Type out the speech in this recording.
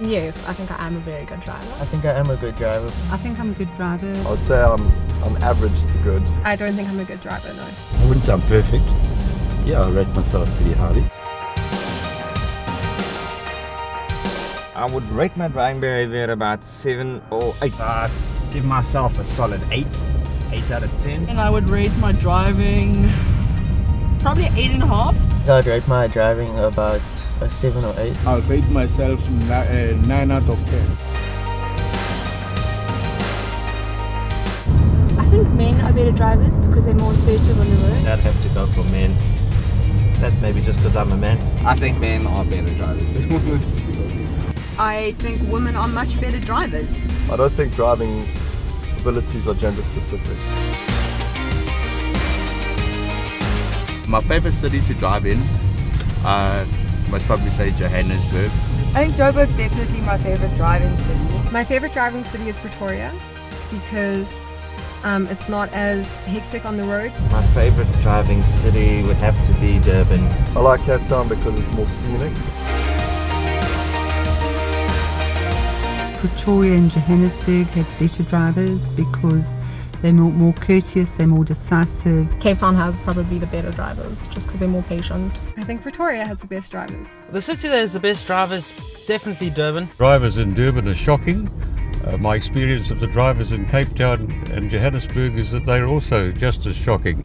Yes, I think I am a very good driver. I think I am a good driver. I think I'm a good driver. I would say I'm, I'm average to good. I don't think I'm a good driver, no. I wouldn't say I'm perfect. Yeah, I rate myself pretty highly. I would rate my driving behavior about 7 or 8. Uh, give myself a solid 8. 8 out of 10. And I would rate my driving probably eight and a half. I'd rate my driving about a 7 or 8. I'll rate myself ni- uh, 9 out of 10. I think men are better drivers because they're more assertive on the road. I'd have to go for men. That's maybe just because I'm a man. I think men are better drivers than women. to be honest. I think women are much better drivers. I don't think driving abilities are gender specific. My favorite cities to drive in, uh, I'd probably say Johannesburg. I think Joburg's definitely my favorite driving city. My favorite driving city is Pretoria because um, it's not as hectic on the road. My favorite driving city would have to be Durban. I like Cape Town because it's more scenic. Pretoria and Johannesburg have better drivers because they're more, more courteous, they're more decisive. Cape Town has probably the better drivers just because they're more patient. I think Pretoria has the best drivers. The city that has the best drivers, definitely Durban. Drivers in Durban are shocking. Uh, my experience of the drivers in Cape Town and Johannesburg is that they're also just as shocking.